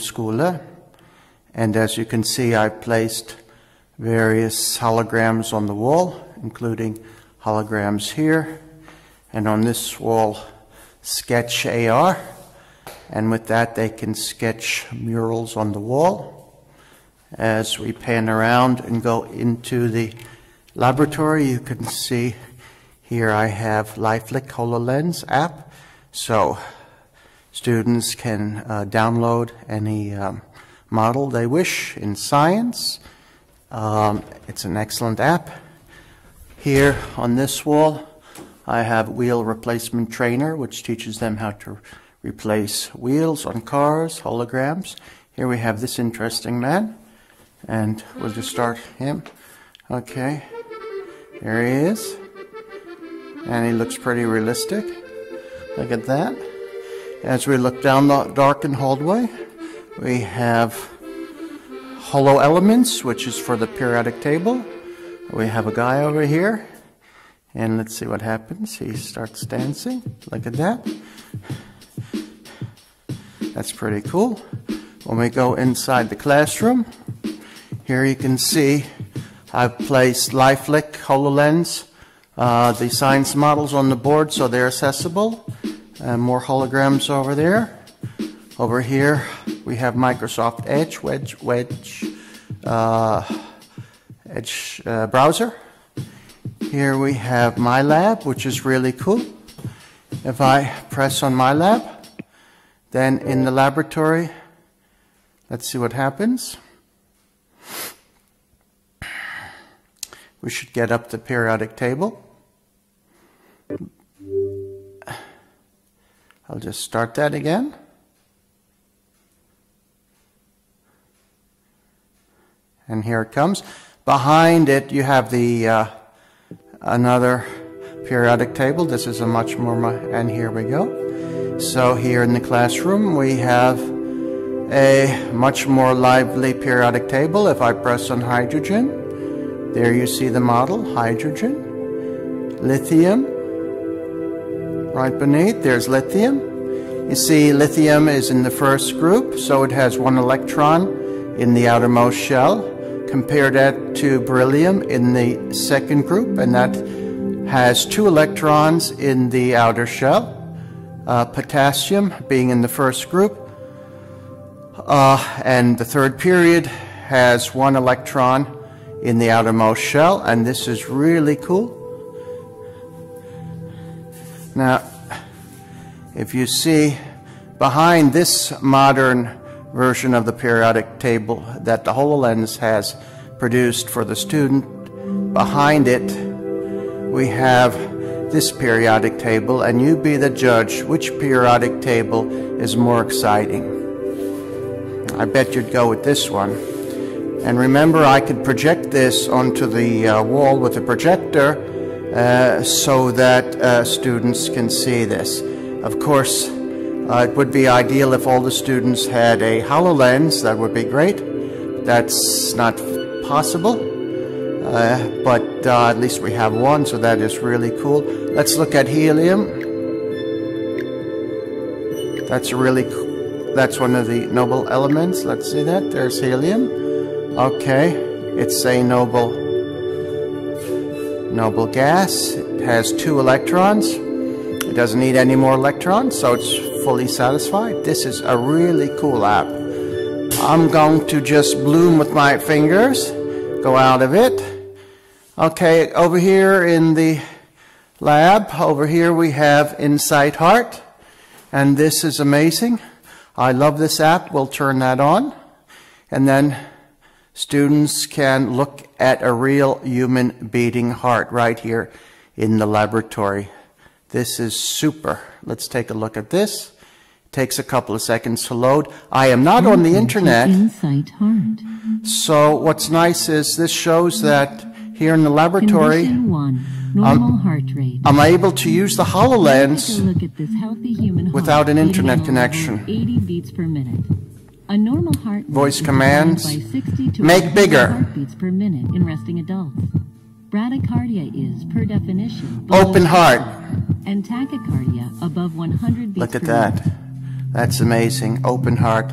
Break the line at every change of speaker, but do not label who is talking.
Skole. And as you can see, I placed various holograms on the wall, including holograms here. And on this wall, Sketch AR. And with that, they can sketch murals on the wall. As we pan around and go into the laboratory, you can see here I have Lifeliqe HoloLens app. So students can uh, download any um, model they wish in science. Um, it's an excellent app. Here on this wall, I have wheel replacement trainer, which teaches them how to replace wheels on cars, holograms. Here we have this interesting man, and we'll just start him. Okay, there he is, and he looks pretty realistic. Look at that. As we look down the darkened hallway, we have holo elements, which is for the periodic table. We have a guy over here, and let's see what happens. He starts dancing. Look at that. That's pretty cool. When we go inside the classroom, here you can see I've placed Lifeliqe, HoloLens, uh, the science models on the board so they're accessible. And more holograms over there. Over here we have Microsoft Edge, Wedge, Wedge, uh, Edge uh, browser. Here we have MyLab, which is really cool. If I press on MyLab, then in the laboratory, let's see what happens. We should get up the periodic table. I'll just start that again. And here it comes. Behind it, you have the uh, another periodic table. This is a much more, and here we go. So here in the classroom, we have a much more lively periodic table. If I press on hydrogen, there you see the model, hydrogen, lithium, right beneath, there's lithium. You see lithium is in the first group, so it has one electron in the outermost shell. Compare that to beryllium in the second group, and that has two electrons in the outer shell. Uh, potassium being in the first group, uh, and the third period has one electron in the outermost shell, and this is really cool. Now, if you see behind this modern version of the periodic table that the HoloLens has produced for the student. Behind it, we have this periodic table, and you be the judge which periodic table is more exciting. I bet you'd go with this one. And remember, I could project this onto the uh, wall with a projector uh, so that uh, students can see this. Of course, uh, it would be ideal if all the students had a HoloLens. That would be great. That's not possible, uh, but uh, at least we have one, so that is really cool. Let's look at helium. That's really that's one of the noble elements. Let's see that. There's helium. Okay, it's a noble noble gas. It has two electrons. It doesn't need any more electrons, so it's fully satisfied. This is a really cool app. I'm going to just bloom with my fingers, go out of it. Okay, over here in the lab, over here we have Insight Heart, and this is amazing. I love this app. We'll turn that on, and then students can look at a real human beating heart right here in the laboratory. This is super. Let's take a look at this It takes a couple of seconds to load. I am not on the internet. So what's nice is this shows that here in the laboratory, one, I'm, I'm, able to use the HoloLens without an internet connection. 80 beats per minute. A normal heart Voice commands, make bigger. Heartbeats per minute in resting adults. Bradycardia is, per definition, open heart, and tachycardia above 100 beats Look at that. That's amazing. Open heart.